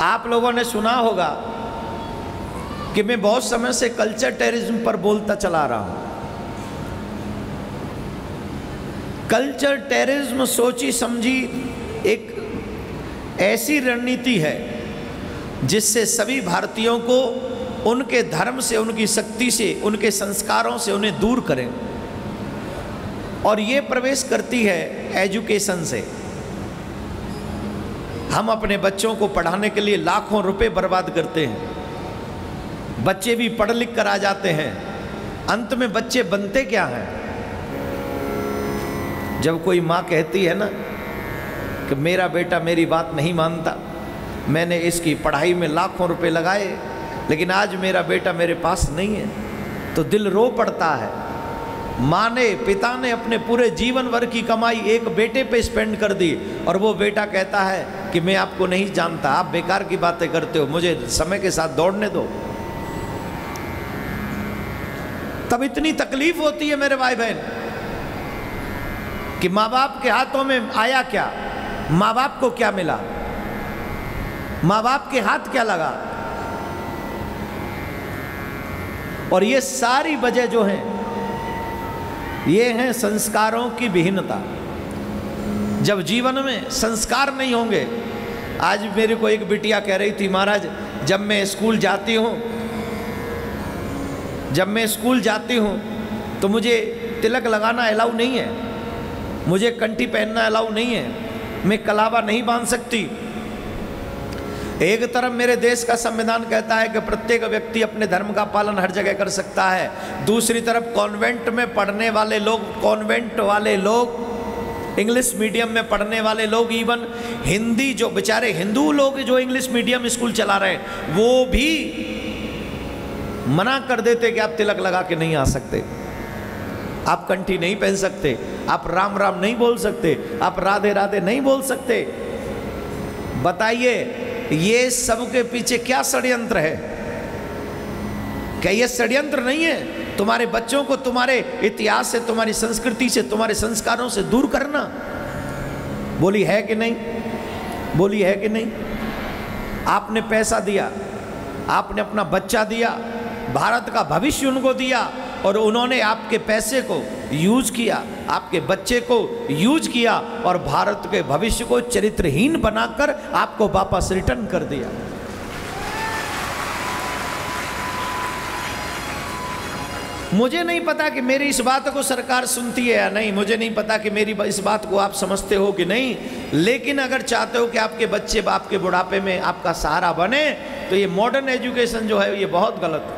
आप लोगों ने सुना होगा कि मैं बहुत समय से कल्चर टेररिज्म पर बोलता चला रहा हूँ। कल्चर टेररिज्म सोची समझी एक ऐसी रणनीति है जिससे सभी भारतीयों को उनके धर्म से, उनकी शक्ति से, उनके संस्कारों से उन्हें दूर करें। और ये प्रवेश करती है एजुकेशन से। हम अपने बच्चों को पढ़ाने के लिए लाखों रुपए बर्बाद करते हैं। बच्चे भी पढ़ लिख कर आ जाते हैं। अंत में बच्चे बनते क्या हैं? जब कोई माँ कहती है ना कि मेरा बेटा मेरी बात नहीं मानता, मैंने इसकी पढ़ाई में लाखों रुपए लगाए, लेकिन आज मेरा बेटा मेरे पास नहीं है तो दिल रो पड़ता है। माँ ने, पिता ने अपने पूरे जीवन भर की कमाई एक बेटे पे स्पेंड कर दी और वो बेटा कहता है कि मैं आपको नहीं जानता, आप बेकार की बातें करते हो, मुझे समय के साथ दौड़ने दो। तब इतनी तकलीफ़ होती है मेरे भाई बहन कि माँ बाप के हाथों में आया क्या? माँ बाप को क्या मिला? माँ बाप के हाथ क्या लगा? और ये सारी वजह जो है ये हैं संस्कारों की विहीनता। जब जीवन में संस्कार नहीं होंगे, आज मेरे को एक बिटिया कह रही थी, महाराज, जब मैं स्कूल जाती हूँ, जब मैं स्कूल जाती हूँ तो मुझे तिलक लगाना अलाउ नहीं है। मुझे कंठी पहनना अलाउ नहीं है। मैं कलावा नहीं बाँध सकती। एक तरफ़ मेरे देश का संविधान कहता है कि प्रत्येक व्यक्ति अपने धर्म का पालन हर जगह कर सकता है। दूसरी तरफ़ कॉन्वेंट में पढ़ने वाले लोग कॉन्वेंट वाले लोग इंग्लिश मीडियम में पढ़ने वाले लोग इवन हिंदी जो, बेचारे हिंदू लोग जो इंग्लिश मीडियम स्कूल चला रहे हैं, वो भी मना कर देते कि आप तिलक लगा के नहीं आ सकते। आप कंठी नहीं पहन सकते, आप राम राम नहीं बोल सकते, आप राधे राधे नहीं बोल सकते। बताइए ये सब के पीछे क्या षड्यंत्र है? क्या ये षड्यंत्र नहीं है? तुम्हारे बच्चों को तुम्हारे इतिहास से, तुम्हारी संस्कृति से, तुम्हारे संस्कारों से दूर करना। बोली, है कि नहीं? बोली, है कि नहीं? आपने पैसा दिया, आपने अपना बच्चा दिया, भारत का भविष्य उनको दिया और उन्होंने आपके पैसे को यूज़ किया, आपके बच्चे को यूज़ किया और भारत के भविष्य को चरित्रहीन बनाकर आपको वापस रिटर्न कर दिया। मुझे नहीं पता कि मेरी इस बात को सरकार सुनती है या नहीं, मुझे नहीं पता कि मेरी इस बात को आप समझते हो कि नहीं, लेकिन अगर चाहते हो कि आपके बच्चे बाप के बुढ़ापे में आपका सहारा बने तो ये मॉडर्न एजुकेशन जो है, ये बहुत गलत है।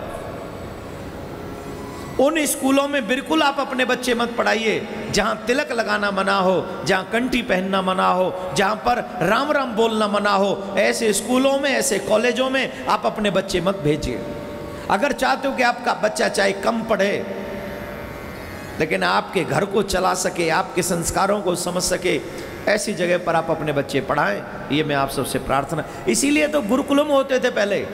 उन स्कूलों में बिल्कुल आप अपने बच्चे मत पढ़ाइए, जहाँ तिलक लगाना मना हो, जहाँ कंठी पहनना मना हो, जहाँ पर राम राम बोलना मना हो, ऐसे स्कूलों में, ऐसे कॉलेजों में आप अपने बच्चे मत भेजिए। अगर चाहते हो कि आपका बच्चा चाहे कम पढ़े, लेकिन आपके घर को चला सके, आपके संस्कारों को समझ सके, ऐसी जगह पर आप अपने बच्चे पढ़ाएँ, ये मैं आप सबसे प्रार्थना। इसीलिए तो गुरुकुलम होते थे पहले।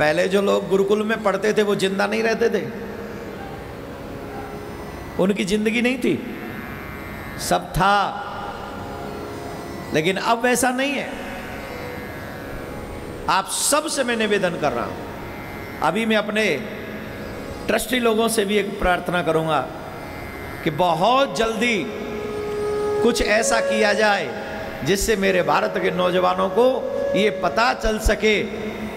पहले जो लोग गुरुकुल में पढ़ते थे, वो ज़िंदा नहीं रहते थे। उनकी ज़िंदगी नहीं थी। सब था। लेकिन अब वैसा नहीं है। आप सबसे मैं निवेदन कर रहा हूँ। अभी मैं अपने ट्रस्टी लोगों से भी एक प्रार्थना करूँगा कि बहुत जल्दी कुछ ऐसा किया जाए, जिससे मेरे भारत के नौजवानों को ये पता चल सके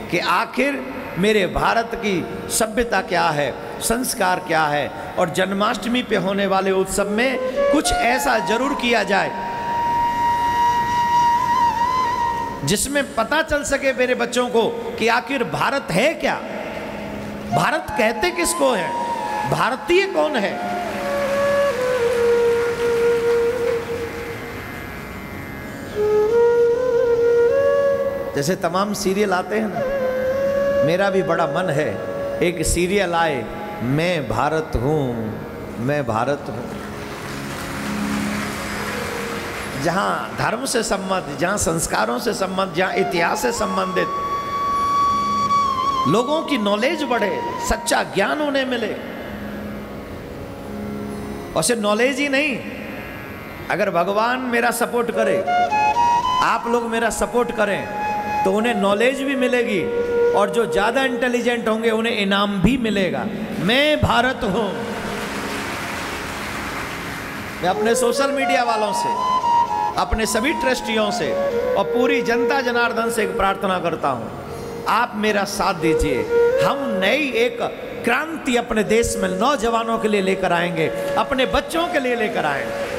कि आखिर मेरे भारत की सभ्यता क्या है, संस्कार क्या है और जन्माष्टमी पे होने वाले उत्सव में कुछ ऐसा ज़रूर किया जाए जिसमें पता चल सके मेरे बच्चों को कि आखिर भारत है क्या। भारत कहते किसको है? भारतीय कौन है? जैसे तमाम सीरियल आते हैं ना मेरा भी बड़ा मन है। एक सीरियल आए, मैं भारत हूँ, मैं भारत हूँ। जहाँ धर्म से संबंध जहाँ संस्कारों से संबंध जहाँ इतिहास से संबंधित लोगों की नॉलेज बढ़े, सच्चा ज्ञान उन्हें मिले। और सिर्फ़ नॉलेज ही नहीं, अगर भगवान मेरा सपोर्ट करे, आप लोग मेरा सपोर्ट करें तो उन्हें नॉलेज भी मिलेगी। और जो ज़्यादा इंटेलिजेंट होंगे, उन्हें इनाम भी मिलेगा। मैं भारत हूँ। मैं अपने सोशल मीडिया वालों से, अपने सभी ट्रस्टियों से और पूरी जनता जनार्दन से एक प्रार्थना करता हूँ। आप मेरा साथ दीजिए। हम नई एक क्रांति अपने देश में नौजवानों के लिए लेकर आएँगे, अपने बच्चों के लिए लेकर आएँगे।